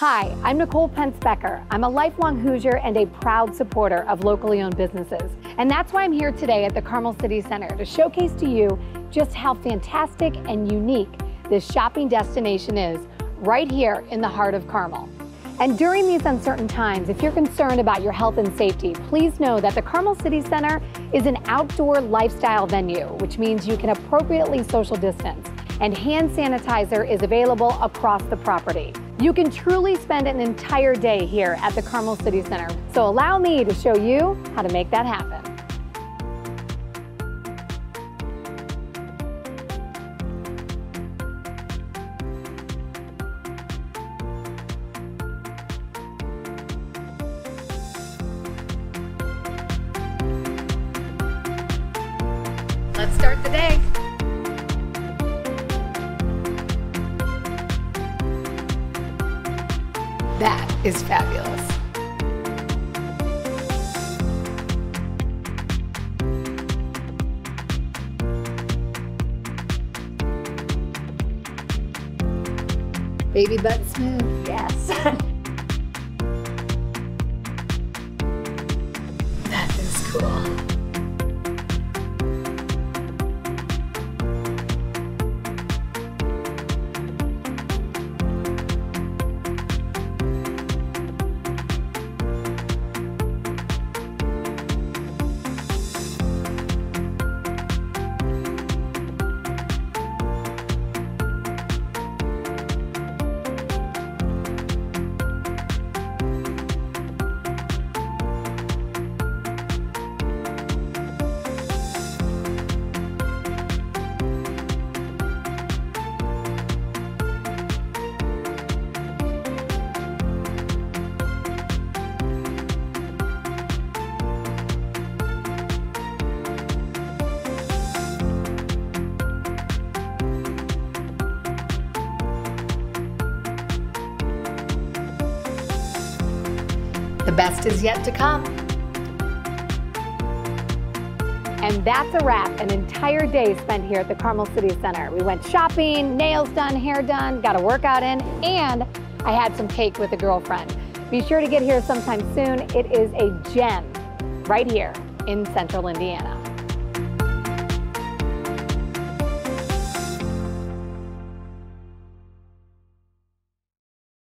Hi, I'm Nicole Pence Becker. I'm a lifelong Hoosier and a proud supporter of locally owned businesses. And that's why I'm here today at the Carmel City Center to showcase to you just how fantastic and unique this shopping destination is right here in the heart of Carmel. And during these uncertain times, if you're concerned about your health and safety, please know that the Carmel City Center is an outdoor lifestyle venue, which means you can appropriately social distance. And hand sanitizer is available across the property. You can truly spend an entire day here at the Carmel City Center. So allow me to show you how to make that happen. Let's start the day. That is fabulous. Baby butt smooth. Yes. That is cool. The best is yet to come. And that's a wrap. An entire day spent here at the Carmel City Center. We went shopping, nails done, hair done, got a workout in, and I had some cake with a girlfriend. Be sure to get here sometime soon. It is a gem right here in central Indiana.